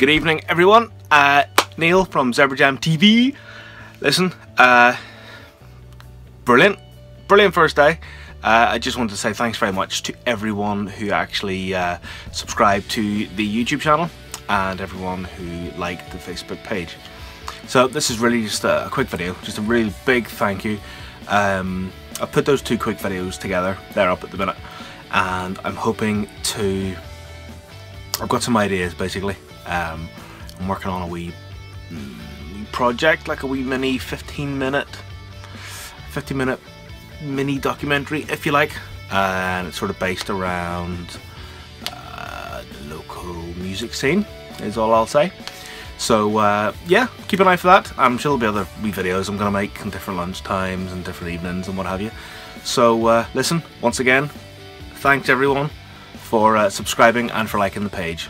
Good evening, everyone. Uh, Neil from Zebra Jam TV. Listen, uh, brilliant, brilliant first day. Uh, I just wanted to say thanks very much to everyone who actually uh, subscribed to the YouTube channel and everyone who liked the Facebook page. So this is really just a, quick video, just a really big thank you. Um, I put those two quick videos together, they're up at the minute, and I'm hoping to, I've got some ideas basically. Um, I'm working on a wee, mm, project, like a wee mini 15 minute, 50 minute mini documentary if you like, and it's sort of based around uh, the local music scene is all I'll say. So uh, yeah, keep an eye for that. I'm sure there'll be other wee videos I'm going to make in different lunch times and different evenings and what have you. So uh, listen, once again, thanks everyone for uh, subscribing and for liking the page.